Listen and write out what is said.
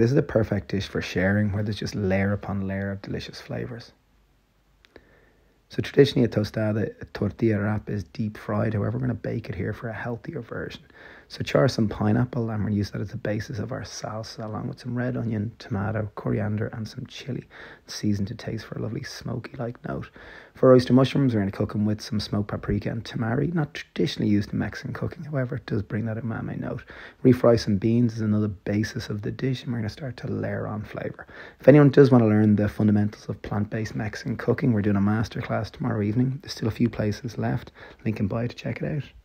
This is a perfect dish for sharing where there's just layer upon layer of delicious flavours. So traditionally a tostada, a tortilla wrap is deep fried. However, we're going to bake it here for a healthier version. So char some pineapple and we'll use that as the basis of our salsa along with some red onion, tomato, coriander and some chili. Seasoned to taste for a lovely smoky like note. For oyster mushrooms, we're going to cook them with some smoked paprika and tamari. Not traditionally used in Mexican cooking, however, it does bring that umami note. Refry some beans is another basis of the dish and we're going to start to layer on flavour. If anyone does want to learn the fundamentals of plant-based Mexican cooking, we're doing a masterclass tomorrow evening. There's still a few places left. Link in bio to check it out.